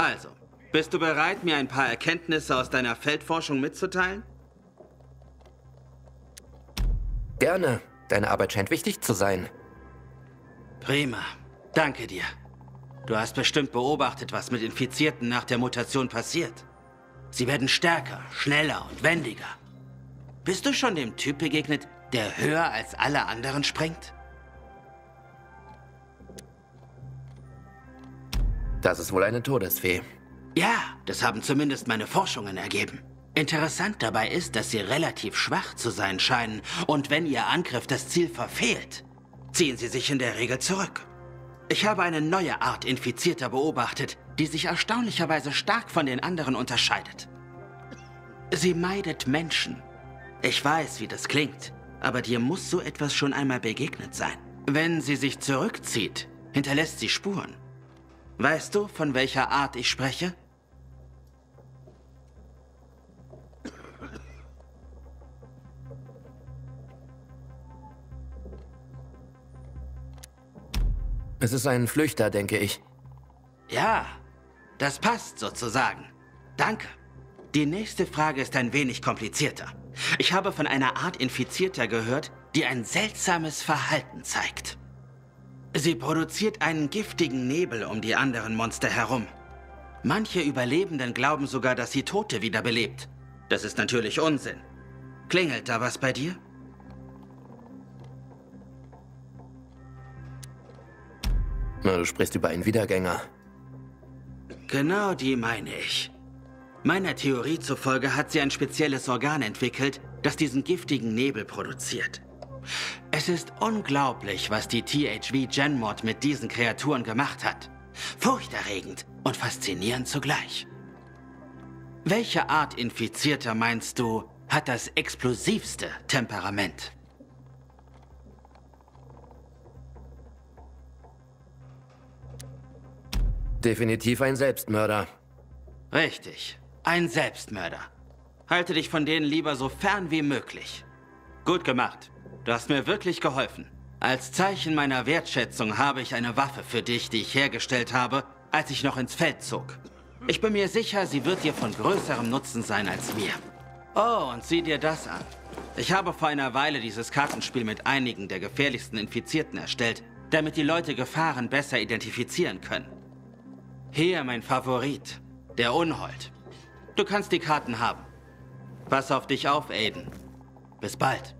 Also, bist du bereit, mir ein paar Erkenntnisse aus deiner Feldforschung mitzuteilen? Gerne. Deine Arbeit scheint wichtig zu sein. Prima. Danke dir. Du hast bestimmt beobachtet, was mit Infizierten nach der Mutation passiert. Sie werden stärker, schneller und wendiger. Bist du schon dem Typ begegnet, der höher als alle anderen springt? Das ist wohl eine Todesfee. Ja, das haben zumindest meine Forschungen ergeben. Interessant dabei ist, dass sie relativ schwach zu sein scheinen und wenn ihr Angriff das Ziel verfehlt, ziehen sie sich in der Regel zurück. Ich habe eine neue Art Infizierter beobachtet, die sich erstaunlicherweise stark von den anderen unterscheidet. Sie meidet Menschen. Ich weiß, wie das klingt, aber dir muss so etwas schon einmal begegnet sein. Wenn sie sich zurückzieht, hinterlässt sie Spuren. Weißt du, von welcher Art ich spreche? Es ist ein Flüchter, denke ich. Ja, das passt sozusagen. Danke. Die nächste Frage ist ein wenig komplizierter. Ich habe von einer Art Infizierter gehört, die ein seltsames Verhalten zeigt. Sie produziert einen giftigen Nebel um die anderen Monster herum. Manche Überlebenden glauben sogar, dass sie Tote wiederbelebt. Das ist natürlich Unsinn. Klingelt da was bei dir? Na, du sprichst über einen Wiedergänger. Genau die meine ich. Meiner Theorie zufolge hat sie ein spezielles Organ entwickelt, das diesen giftigen Nebel produziert. Es ist unglaublich, was die THV Genmod mit diesen Kreaturen gemacht hat. Furchterregend und faszinierend zugleich. Welche Art Infizierter meinst du, hat das explosivste Temperament? Definitiv ein Selbstmörder. Richtig, ein Selbstmörder. Halte dich von denen lieber so fern wie möglich. Gut gemacht. Du hast mir wirklich geholfen. Als Zeichen meiner Wertschätzung habe ich eine Waffe für dich, die ich hergestellt habe, als ich noch ins Feld zog. Ich bin mir sicher, sie wird dir von größerem Nutzen sein als mir. Oh, und sieh dir das an. Ich habe vor einer Weile dieses Kartenspiel mit einigen der gefährlichsten Infizierten erstellt, damit die Leute Gefahren besser identifizieren können. Hier mein Favorit, der Unhold. Du kannst die Karten haben. Pass auf dich auf, Aiden. Bis bald.